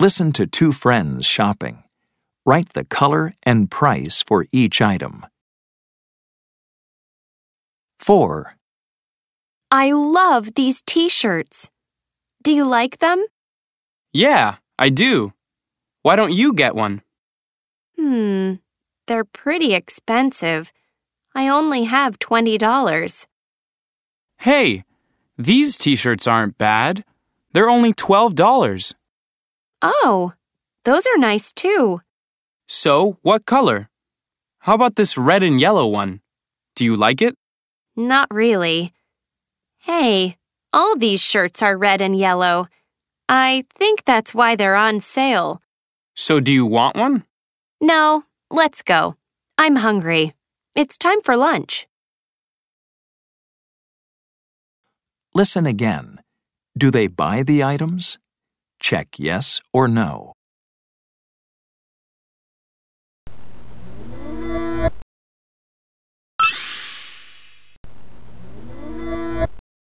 Listen to two friends shopping. Write the color and price for each item. 4. I love these t shirts. Do you like them? Yeah, I do. Why don't you get one? Hmm, they're pretty expensive. I only have $20. Hey, these t shirts aren't bad. They're only $12. Oh, those are nice too. So, what color? How about this red and yellow one? Do you like it? Not really. Hey, all these shirts are red and yellow. I think that's why they're on sale. So, do you want one? No, let's go. I'm hungry. It's time for lunch. Listen again. Do they buy the items? Check yes or no.